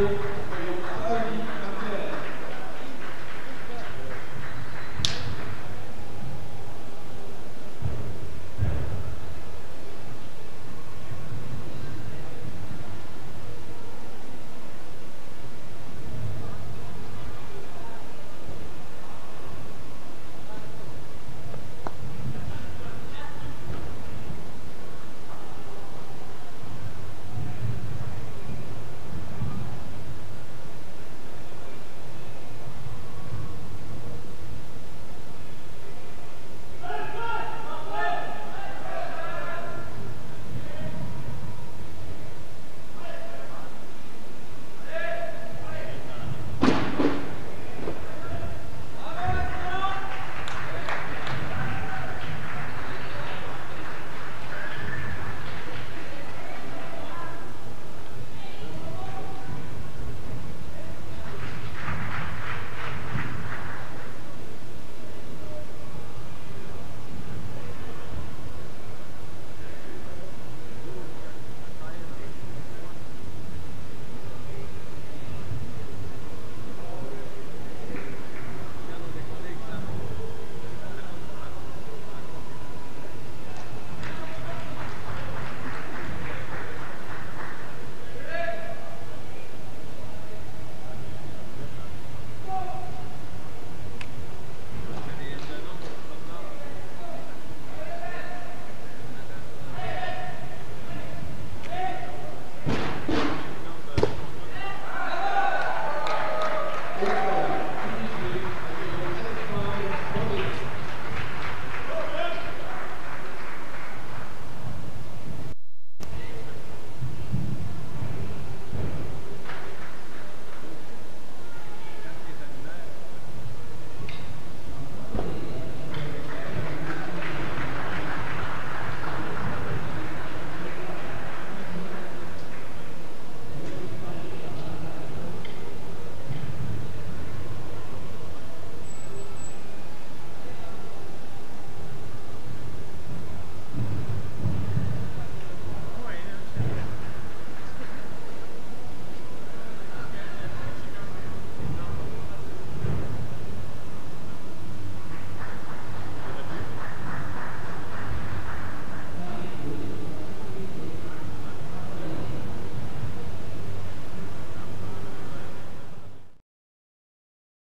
you.